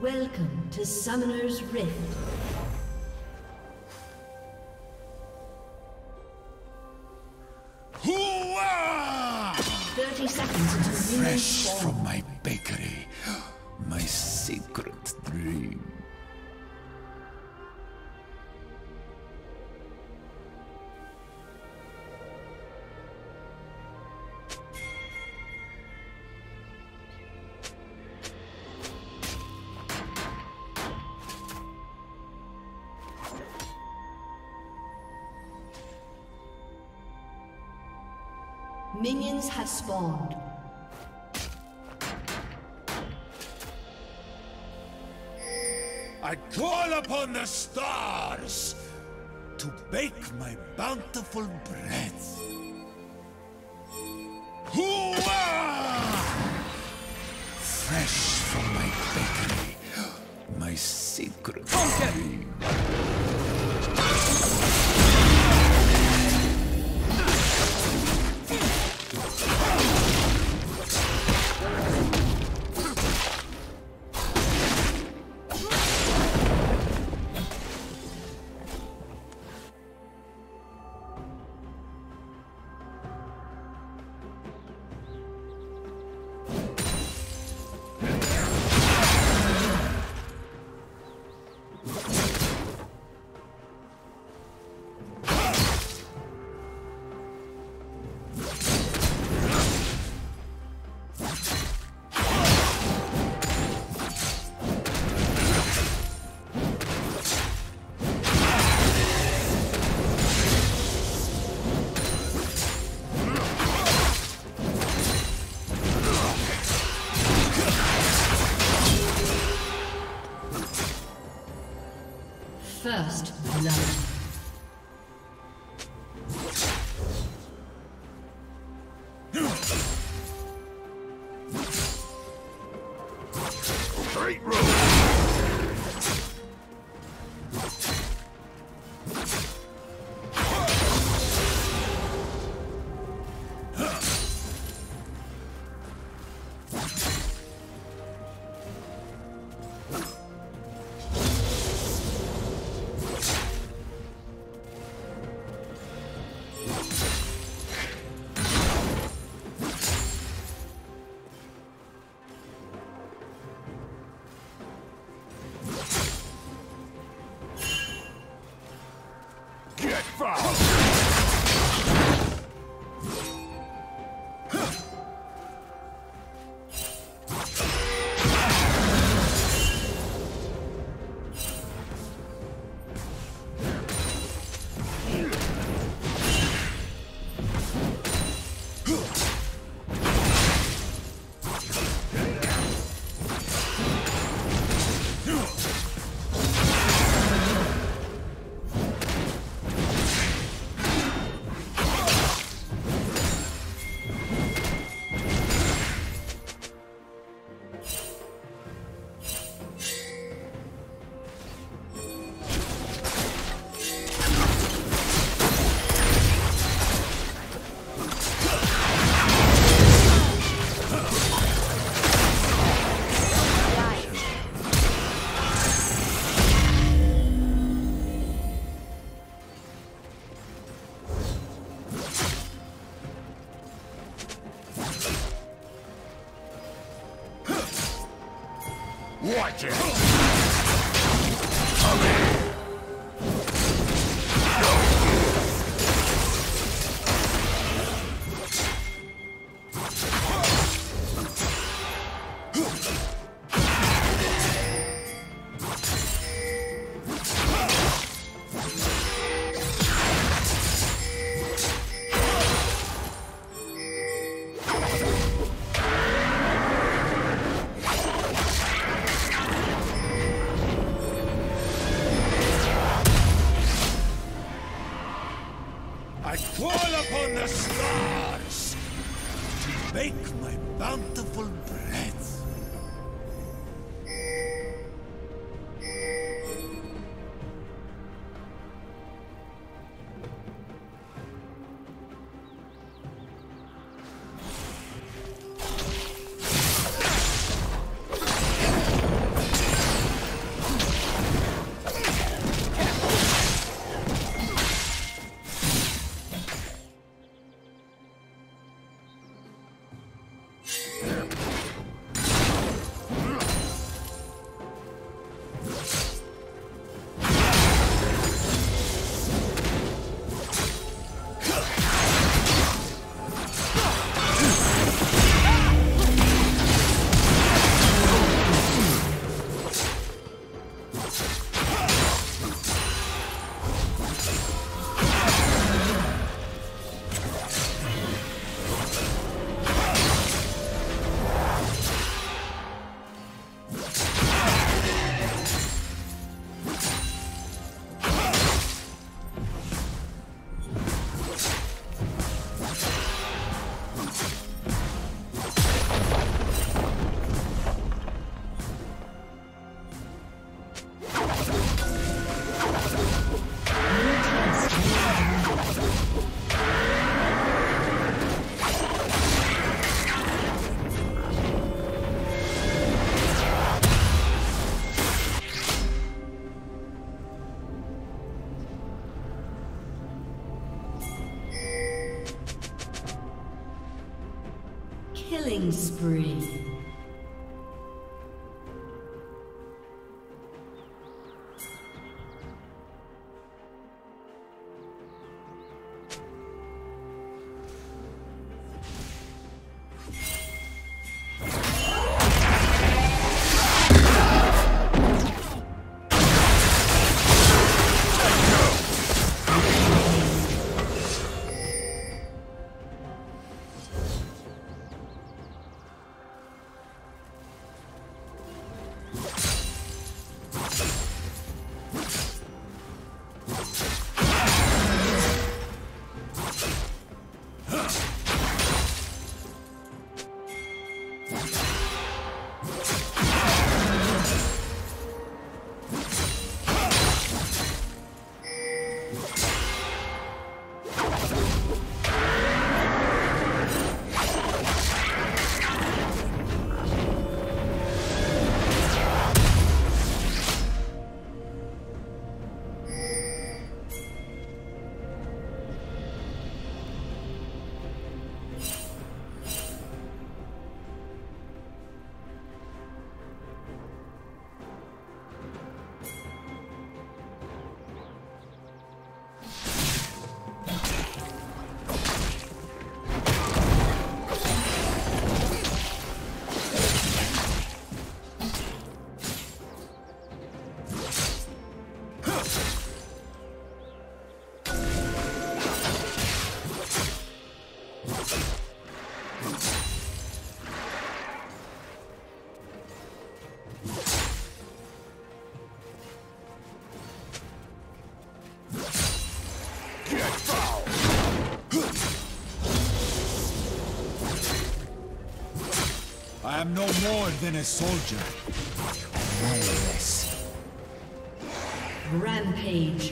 Welcome to Summoner's Rift. Hooah! 30 seconds until Fresh from my bakery, my secret dream. Minions have spawned. I call upon the stars to bake my bountiful bread. Hooah! Fresh from my bakery, my secret dream. Killing spree. I am no more than a soldier. Rampage.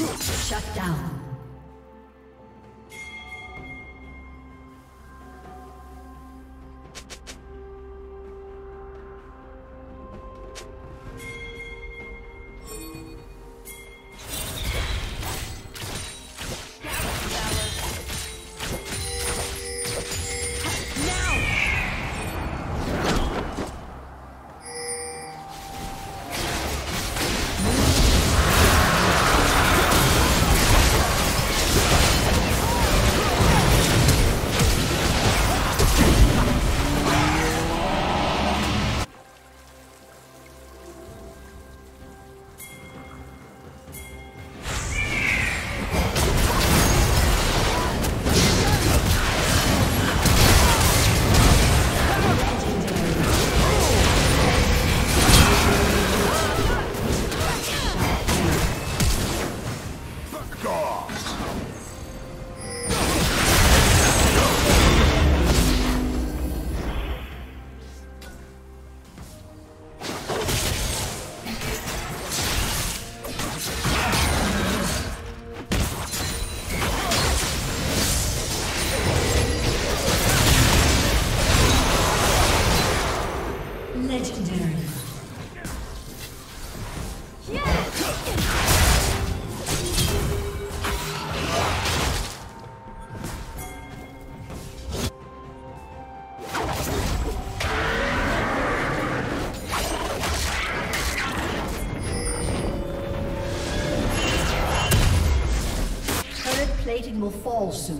Shut down. Plating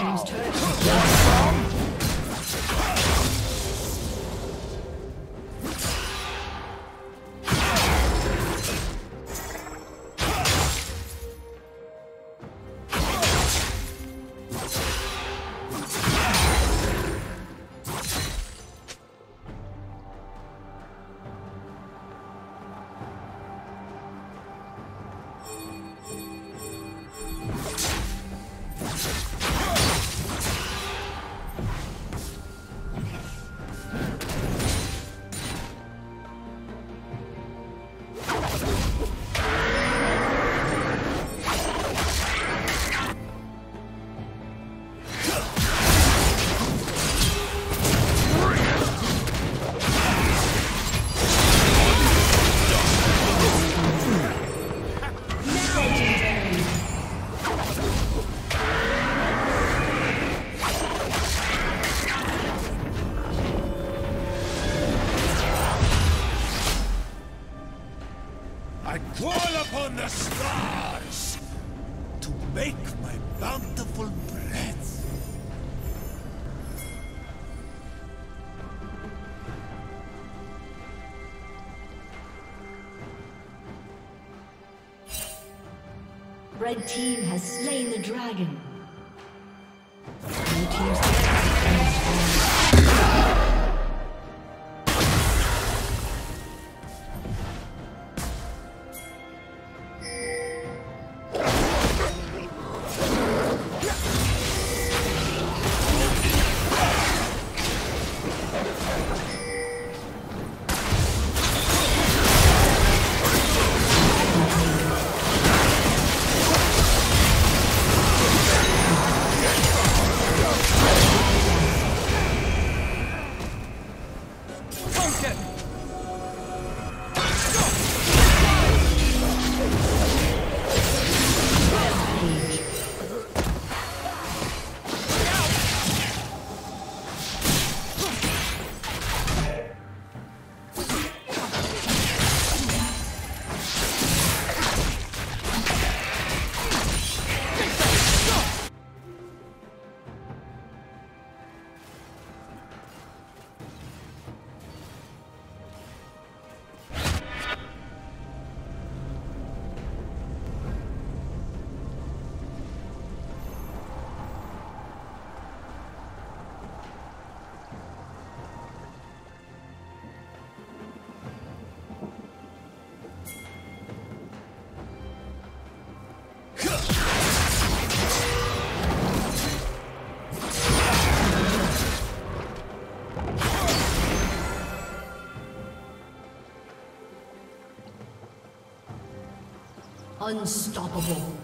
Team's turret the stars to make my bountiful breath. Red team has slain the dragon. Unstoppable.